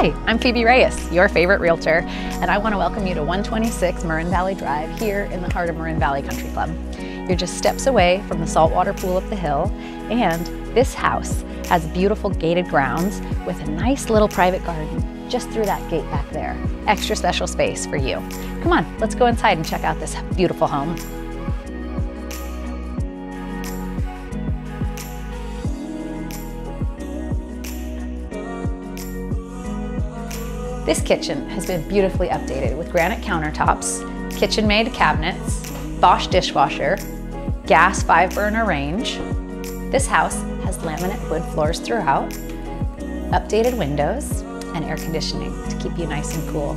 Hi, I'm Phoebe Reyes, your favorite realtor, and I want to welcome you to 126 Marin Valley Drive here in the heart of Marin Valley Country Club. You're just steps away from the saltwater pool up the hill, and this house has beautiful gated grounds with a nice little private garden just through that gate back there. Extra special space for you. Come on, let's go inside and check out this beautiful home. This kitchen has been beautifully updated with granite countertops, Kitchenmaid cabinets, Bosch dishwasher, gas five burner range. This house has laminate wood floors throughout, updated windows, and air conditioning to keep you nice and cool.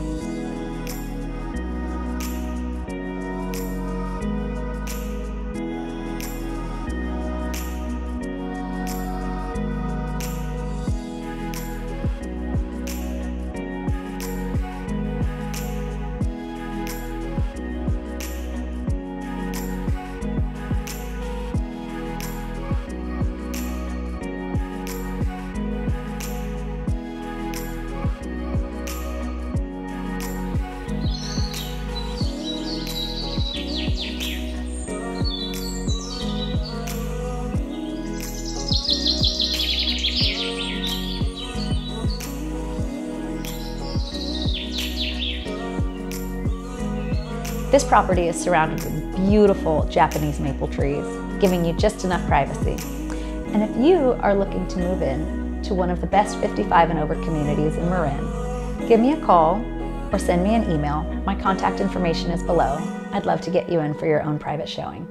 This property is surrounded with beautiful Japanese maple trees, giving you just enough privacy. And if you are looking to move in to one of the best 55 and over communities in Marin, give me a call or send me an email. My contact information is below. I'd love to get you in for your own private showing.